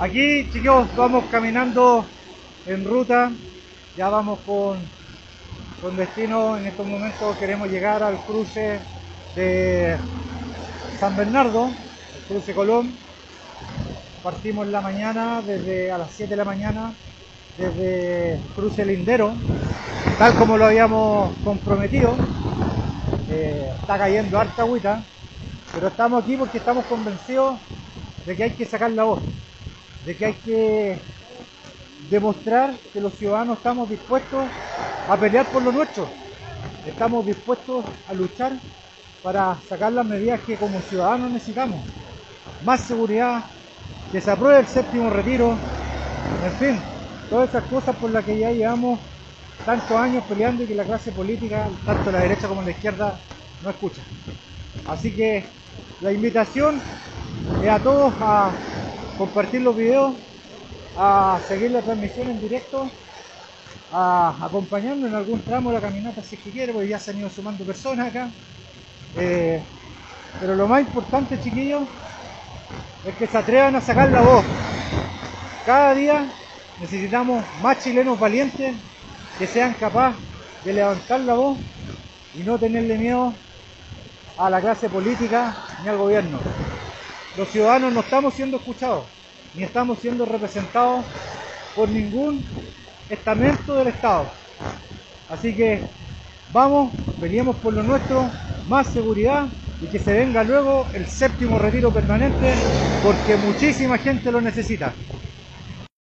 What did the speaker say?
Aquí, chicos, vamos caminando en ruta. Ya vamos con, con destino. En estos momentos queremos llegar al cruce de San Bernardo, el cruce Colón. Partimos en la mañana, desde a las 7 de la mañana, desde cruce Lindero, tal como lo habíamos comprometido. Eh, está cayendo harta agüita, pero estamos aquí porque estamos convencidos de que hay que sacar la voz, de que hay que demostrar que los ciudadanos estamos dispuestos a pelear por lo nuestro, estamos dispuestos a luchar para sacar las medidas que como ciudadanos necesitamos, más seguridad, que se apruebe el séptimo retiro, en fin, todas esas cosas por las que ya llevamos tantos años peleando y que la clase política, tanto la derecha como la izquierda, no escucha. Así que la invitación es a todos a compartir los videos, a seguir la transmisión en directo, a acompañarnos en algún tramo de la caminata si quiere, porque ya se han ido sumando personas acá. Eh, pero lo más importante, chiquillos, es que se atrevan a sacar la voz. Cada día necesitamos más chilenos valientes que sean capaces de levantar la voz y no tenerle miedo a la clase política ni al gobierno. Los ciudadanos no estamos siendo escuchados, ni estamos siendo representados por ningún estamento del Estado. Así que vamos, peleemos por lo nuestro, más seguridad y que se venga luego el séptimo retiro permanente porque muchísima gente lo necesita.